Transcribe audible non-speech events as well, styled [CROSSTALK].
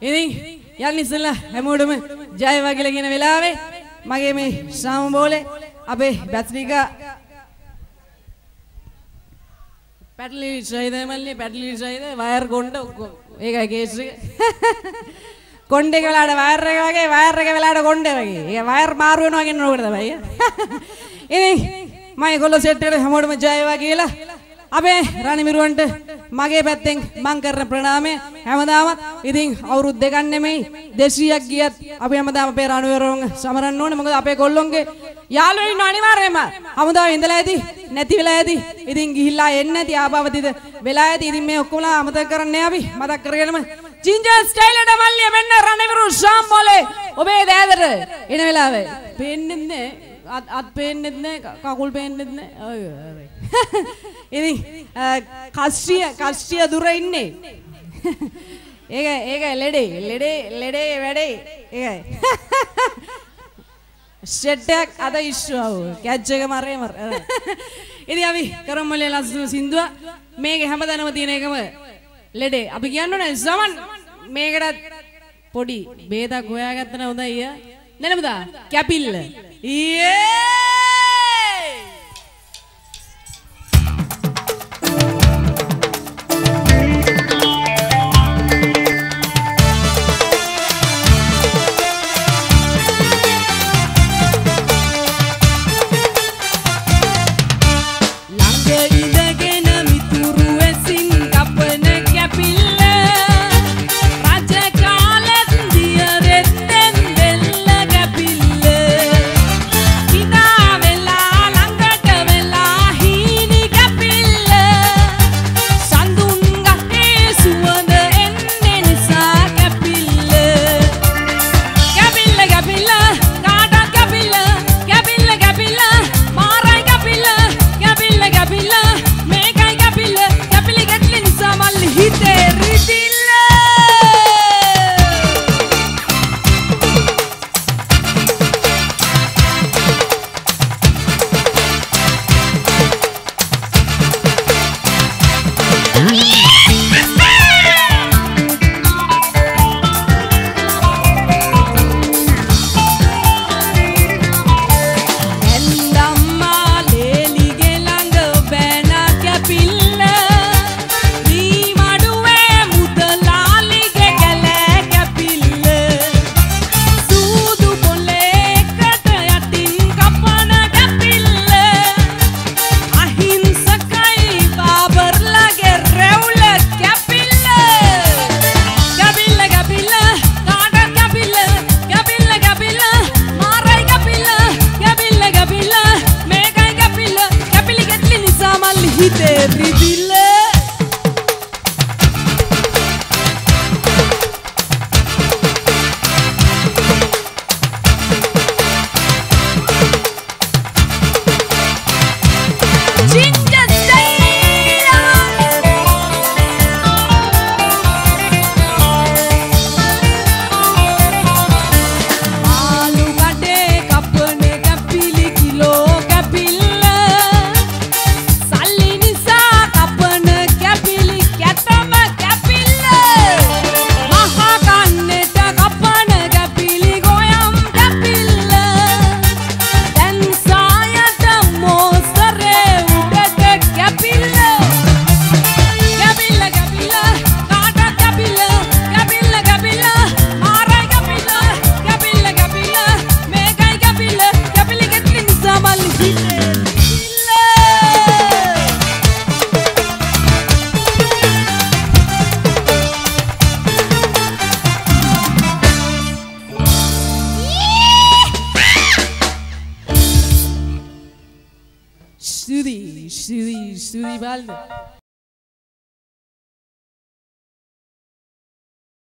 ඉතින් යන්න ඉස්සෙල්ලා හැමෝටම ජය වගිලා කියන වෙලාවේ මගේ මේ ශාම බෝලේ අපේ බැත්නිකා පැටලි ශයිද මල්ලි පැටලි ශයිද වයර් කොණ්ඩ ඔක්කොම. ඒකයි කේස් එක. [LAUGHS] කොණ්ඩ එක වෙලාවට වයර් එක වගේ වයර් එක වෙලාවට කොණ්ඩ වගේ. ඒ වයර් මාරු වෙනවා කියන නෝකට තමයි. [LAUGHS] ඉතින් මම ඒගොල්ලෝ සෙට් එකට හැමෝටම ජය වේවා කියලා අපේ රණිමිරුවන්ට මගේ පැත්තෙන් මං කරන ප්‍රණාමය හැමදාමත් ඉතින් අවුරුදු දෙකක් නෙමෙයි 200ක් ගියත් අපි හැමදාම අපේ රණවිරුවන් සමරන්න ඕනේ. මොකද අපේ කොල්ලොන්ගේ යාළුවෝ ඉන්න අනිවාර්යයෙන්ම. හමුදාව ඉඳලා ඇති නැති වෙලා ඇති. ඉතින් ගිහිල්ලා එන්න ඇති ආපවතිද වෙලා ඇති. ඉතින් මේ ඔක්කොමලා අමතක කරන්නේ අපි. මතක් කරගෙනම ජින්ජර් ස්ටයිලට මල්ලිය මෙන්න රණවිරු ශාම් බෝලේ ඔබේ දෑදට එන වෙලාවේ. පේන්නේ නැහැ. අත් පේන්නෙත් නෑ කකුල් පේන්නෙත් නෑ. [LAUGHS] ඉතින් [LAUGHS] කස්ටිය කස්ටිය දුර ඉන්නේ. [LAUGHS] ඒක ඒක ලෙඩේ ලෙඩේ ලෙඩේ වැඩේ. ඒකයි ෂෙට්ටයක් අද ඉශ්වාව කැච්ච එක මරේ මර ඉතින් අපි කරම්මලේ ලස්සන සින්දුව. මේක හැමදැනම තියෙන එකම ලෙඩේ. අපි කියන්න ඕනේ සමන්. මේකටත් පොඩි බේදක් හොයාගත්තන හොඳයි අයියා നിലമുതാ ക്യാപില്ല. ഈ Whee! Sudi, Sudi, Sudi Balde.